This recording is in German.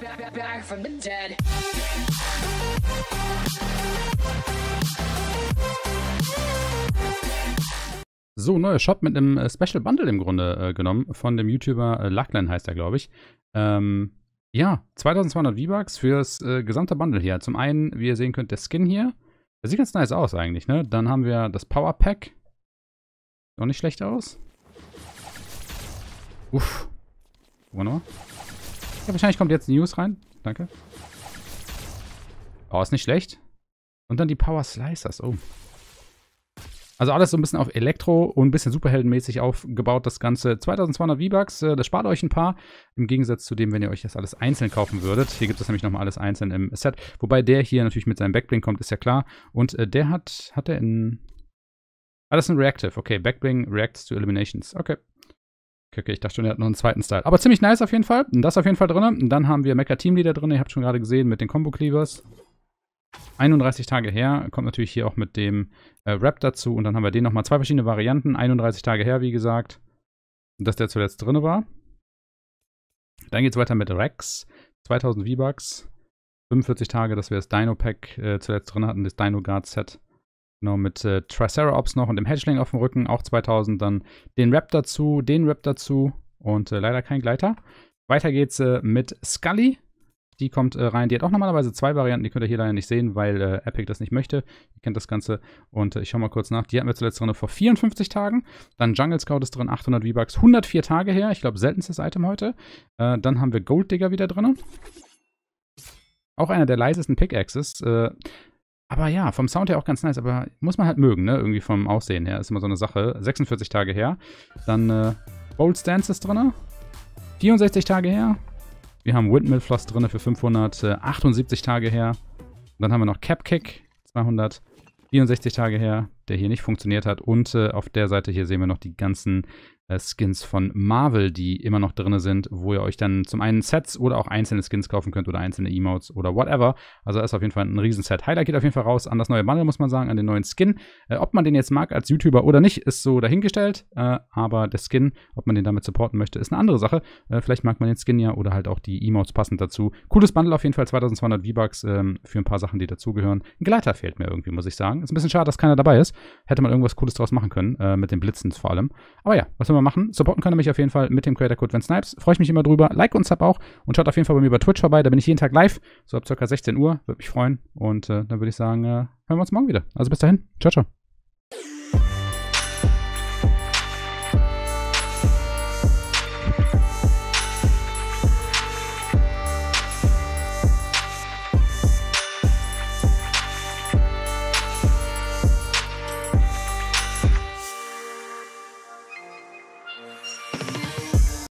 back, from the dead. So, neuer Shop mit einem äh, Special Bundle im Grunde äh, genommen von dem YouTuber äh, Lachlan heißt er, glaube ich. Ähm, ja, 2200 V-Bucks fürs äh, gesamte Bundle hier. Zum einen, wie ihr sehen könnt, der Skin hier. Der sieht ganz nice aus eigentlich, ne? Dann haben wir das Power Pack. Auch nicht schlecht aus. Uff. Wunderbar. Ja, wahrscheinlich kommt jetzt News rein. Danke. Oh, ist nicht schlecht. Und dann die Power Slicers. Oh. Also alles so ein bisschen auf Elektro und ein bisschen superheldenmäßig aufgebaut, das Ganze. 2200 V-Bucks, äh, das spart euch ein paar. Im Gegensatz zu dem, wenn ihr euch das alles einzeln kaufen würdet. Hier gibt es nämlich nochmal alles einzeln im Set. Wobei der hier natürlich mit seinem Backbling kommt, ist ja klar. Und äh, der hat, hat er in... Ah, das ist ein Reactive. Okay, Backbling reacts to Eliminations. Okay. Okay, ich dachte schon, er hat noch einen zweiten Style. Aber ziemlich nice auf jeden Fall. Und das auf jeden Fall drin. Und dann haben wir Mecha Teamleader drin. Ihr habt schon gerade gesehen mit den Combo Cleavers. 31 Tage her, kommt natürlich hier auch mit dem äh, Rap dazu und dann haben wir den nochmal zwei verschiedene Varianten, 31 Tage her, wie gesagt, dass der zuletzt drin war. Dann geht es weiter mit Rex, 2000 V-Bucks, 45 Tage, dass wir das Dino-Pack äh, zuletzt drin hatten, das Dino-Guard-Set. Genau, mit äh, Triceratops noch und dem Hedgeling auf dem Rücken, auch 2000. Dann den Rap dazu, den Rap dazu und äh, leider kein Gleiter. Weiter geht's äh, mit Scully, die kommt äh, rein. Die hat auch normalerweise zwei Varianten, die könnt ihr hier leider nicht sehen, weil äh, Epic das nicht möchte. Ihr kennt das Ganze. Und äh, ich schau mal kurz nach. Die hatten wir zuletzt drin vor 54 Tagen. Dann Jungle Scout ist drin, 800 V-Bucks, 104 Tage her. Ich glaube, seltenstes Item heute. Dann haben wir Gold Digger wieder drin. Auch einer der leisesten Pickaxes. Äh, aber ja, vom Sound her auch ganz nice. Aber muss man halt mögen, ne? Irgendwie vom Aussehen her. Ist immer so eine Sache. 46 Tage her. Dann äh, Bold Stance ist drin. 64 Tage her. Wir haben Windmill Floss drin für 578 Tage her. dann haben wir noch Capkick, 264 Tage her, der hier nicht funktioniert hat. Und äh, auf der Seite hier sehen wir noch die ganzen äh, Skins von Marvel, die immer noch drin sind, wo ihr euch dann zum einen Sets oder auch einzelne Skins kaufen könnt oder einzelne Emotes oder whatever. Also ist auf jeden Fall ein Riesenset. Highlight geht auf jeden Fall raus an das neue Bundle, muss man sagen, an den neuen Skin. Äh, ob man den jetzt mag als YouTuber oder nicht, ist so dahingestellt. Äh, aber der Skin, ob man den damit supporten möchte, ist eine andere Sache. Äh, vielleicht mag man den Skin ja oder halt auch die Emotes passend dazu. Cooles Bundle auf jeden Fall, 2200 V-Bucks ähm, für ein paar Sachen, die dazugehören. Ein Gleiter fehlt mir irgendwie, muss ich sagen. Ist ein bisschen schade, dass keiner dabei ist. Hätte man irgendwas Cooles draus machen können, äh, mit den Blitzen vor allem. Aber ja, was soll man machen? Supporten könnt ihr mich auf jeden Fall mit dem Creator Code Snipes. Freue ich mich immer drüber. Like und Sub auch. Und schaut auf jeden Fall bei mir bei Twitch vorbei. Da bin ich jeden Tag live. So ab ca. 16 Uhr. Würde mich freuen. Und äh, dann würde ich sagen, äh, hören wir uns morgen wieder. Also bis dahin. Ciao, ciao.